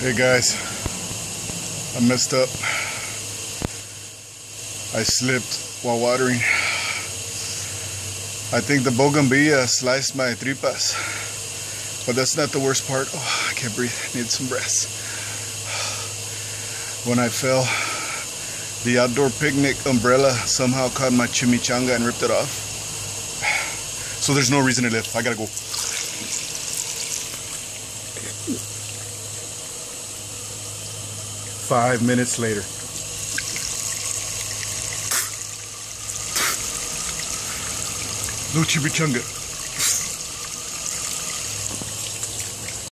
Hey guys, I messed up. I slipped while watering. I think the bougainvillea sliced my tripas. But that's not the worst part. Oh, I can't breathe. I need some rest. When I fell, the outdoor picnic umbrella somehow caught my chimichanga and ripped it off. So there's no reason to live. I gotta go. Five minutes later. No chimichanga.